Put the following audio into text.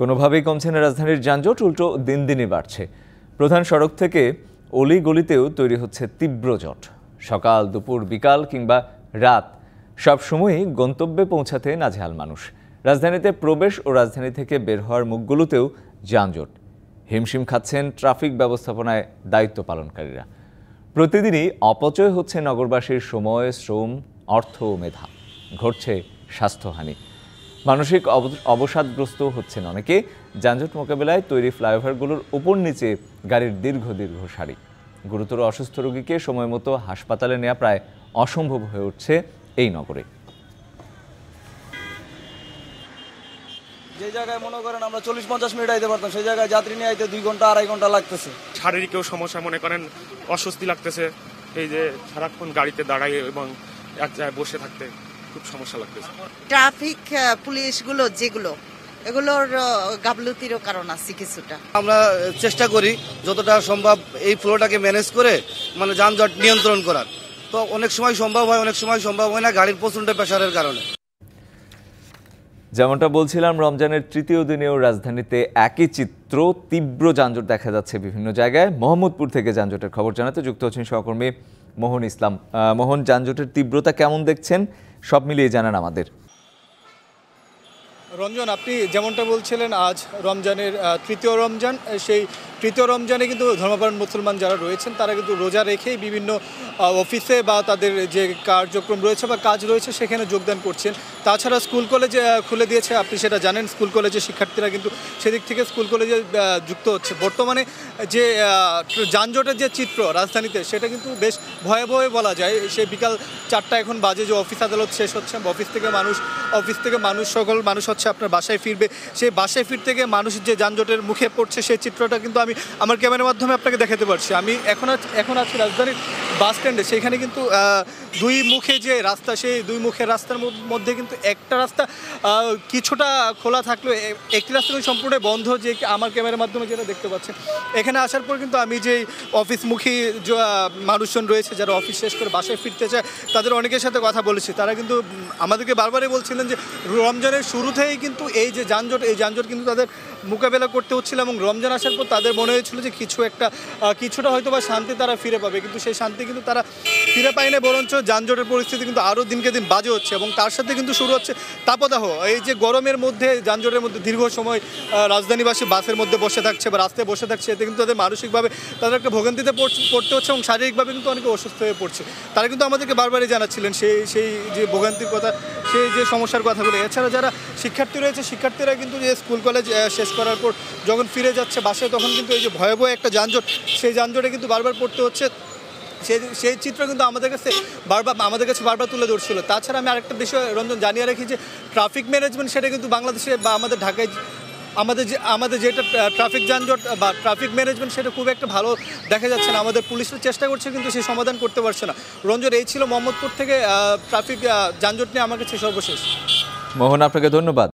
কোনোভাবেই কমছে না রাজধানীর যানজট, উল্টো দিন দিনই বাড়ছে। প্রধান সড়ক থেকে অলি গলিতেও তৈরি হচ্ছে তীব্র জট। সকাল, দুপুর, বিকাল কিংবা রাত সব সময়ই গন্তব্যে পৌঁছাতে নাজেহাল মানুষ। রাজধানীতে প্রবেশ ও রাজধানী থেকে বের হওয়ার মুখগুলোতেও যানজট। হিমশিম খাচ্ছেন ট্রাফিক ব্যবস্থাপনায় দায়িত্ব পালনকারীরা। প্রতিদিনই অপচয় হচ্ছে নগরবাসীর সময়, শ্রম, অর্থ ও মেধা। ঘটছে স্বাস্থ্যহানি। মানসিক অব- অবসাদগ্রস্ত হচ্ছেন অনেকে। যানজট মোকাবেলায় তৈরি ফ্লাইওভারগুলোর উপর নিচে গাড়ির দীর্ঘ দীর্ঘ সারি। গুরুতর অসুস্থ রোগীকে সময় মতো হাসপাতালে নেওয়া প্রায় অসম্ভব হয়ে উঠছে এই নগরে। যে জায়গায় মনে করেন আমরা চল্লিশ পঞ্চাশ মিনিট আইতে পারতাম সেই জায়গায় যাত্রী নিয়ে আইতে দুই ঘণ্টা আড়াই ঘণ্টা লাগতেছে। শারীরিকও সমস্যা মনে করেন অস্বস্তি লাগতেছে এই যে সারাক্ষণ গাড়িতে দাঁড়াই এবং এক জায়গায় বসে থাকতে। খুব সমস্যা লাগতেছে। ট্রাফিক পুলিশগুলো যেগুলো এগুলোর আহ, কারণ আছে কিছুটা। আমরা চেষ্টা করি যতটা সম্ভব এই ফ্লোটাকে ম্যানেজ করে মানে যানজট নিয়ন্ত্রণ করার। তো অনেক সময় সম্ভব হয় অনেক সময় সম্ভব হয় না গাড়ির প্রচণ্ড প্রেশারের কারণে। যেমনটা বলছিলাম রমজানের তৃতীয় দিনেও রাজধানীতে একই চিত্র তীব্র যানজট দেখা যাচ্ছে বিভিন্ন জায়গায়। মোহাম্মদপুর থেকে যানজটের খবর জানাতে যুক্ত হচ্ছেন সহকর্মী মোহন ইসলাম। আহ, মোহন যানজটের তীব্রতা কেমন দেখছেন? সব মিলিয়ে জানান আমাদের। রঞ্জন আপনি যেমনটা বলছিলেন আজ রমজানের তৃতীয় রমজান সেই তৃতীয় রমজানে কিন্তু ধর্মপ্রাণ মুসলমান যারা রয়েছেন, তারা কিন্তু রোজা রেখেই বিভিন্ন অফিসে বা তাদের যে কার্যক্রম রয়েছে বা কাজ রয়েছে, সেখানে যোগদান করছেন। তাছাড়া স্কুল কলেজে খুলে দিয়েছে, আপনি সেটা জানেন, স্কুল কলেজের শিক্ষার্থীরা কিন্তু সেদিক থেকে স্কুল কলেজে যুক্ত হচ্ছে। বর্তমানে যে যানজটের যে চিত্র রাজধানীতে, সেটা কিন্তু বেশ ভয়াবহ বলা যায়। সে বিকাল চারটা এখন বাজে, যে অফিস আদালত শেষ হচ্ছে, অফিস থেকে মানুষ, অফিস থেকে মানুষ সকল, মানুষ হচ্ছে আপনার বাসায় ফিরবে। সেই বাসায় ফিরতে গিয়ে মানুষ যে যানজটের মুখে পড়ছে সেই চিত্রটা কিন্তু আমি আমার ক্যামেরার মাধ্যমে আপনাকে দেখাতে পারছি। আমি এখন এখন আছি রাজধানীর বাস স্ট্যান্ডে। সেখানে কিন্তু দুই মুখে যে রাস্তা, সেই দুই মুখের রাস্তার মধ্যে কিন্তু একটা রাস্তা কিছুটা খোলা থাকলেও একটি রাস্তা কিন্তু সম্পূর্ণ বন্ধ, যে আমার ক্যামেরার মাধ্যমে যেটা দেখতে পাচ্ছেন। এখানে আসার পর কিন্তু আমি যে অফিসমুখী মানুষজন রয়েছে, যারা অফিস শেষ করে বাসায় ফিরতে চায়, তাদের অনেকের সাথে কথা বলেছি। তারা কিন্তু আমাদেরকে বারবারই বলছিলেন যে, রমজানের শুরুতেই কিন্তু এই যে যানজট, এই যানজট কিন্তু তাদের মোকাবেলা করতে হচ্ছিল এবং রমজান আসার পর তাদের মনে হয়েছিল যে কিছু একটা কিছুটা হয়তো বা শান্তি তারা ফিরে পাবে, কিন্তু সেই শান্তি কিন্তু তারা ফিরে পায় না বরঞ্চ যানজটের পরিস্থিতি কিন্তু আরও দিনকে দিন বাজে হচ্ছে এবং তার সাথে কিন্তু শুরু হচ্ছে তাপদাহ। এই যে গরমের মধ্যে, যানজটের মধ্যে দীর্ঘ সময় রাজধানীবাসী বাসের মধ্যে বসে থাকছে বা রাস্তায় বসে থাকছে, এতে কিন্তু তাদের মানসিকভাবে তাদের একটা ভোগান্তিতে পড়তে হচ্ছে এবং শারীরিকভাবে কিন্তু অনেকে অসুস্থ হয়ে পড়ছে। তারা কিন্তু আমাদেরকে বারবারই জানাচ্ছিলেন সেই সেই যে ভোগান্তির কথা, সেই যে সমস্যার কথাগুলো। এছাড়া যারা শিক্ষার্থী রয়েছে, শিক্ষার্থীরা কিন্তু যে স্কুল, কলেজ শেষ করার পর যখন ফিরে যাচ্ছে বাসে, তখন কিন্তু এই যে ভয়াবহ একটা যানজট, সেই যানজটে কিন্তু বারবার পড়তে হচ্ছে। সেই সেই চিত্র কিন্তু আমাদের কাছে বারবার, আমাদের কাছে বারবার তুলে ধরছিল। তাছাড়া আমি আরেকটা বিষয় রঞ্জন জানিয়ে রাখি যে ট্রাফিক ম্যানেজমেন্ট সেটা কিন্তু বাংলাদেশে বা আমাদের ঢাকায়, আমাদের যে, আমাদের যেটা ট্রাফিক যানজট বা ট্রাফিক ম্যানেজমেন্ট সেটা খুব একটা ভালো দেখা যাচ্ছে না। আমাদের পুলিশের চেষ্টা করছে কিন্তু সেই সমাধান করতে পারছে না। রঞ্জন, এই ছিল মোহাম্মদপুর থেকে ট্রাফিক যানজট নিয়ে আমার কাছে সর্বশেষ। মোহন, আপনাকে ধন্যবাদ।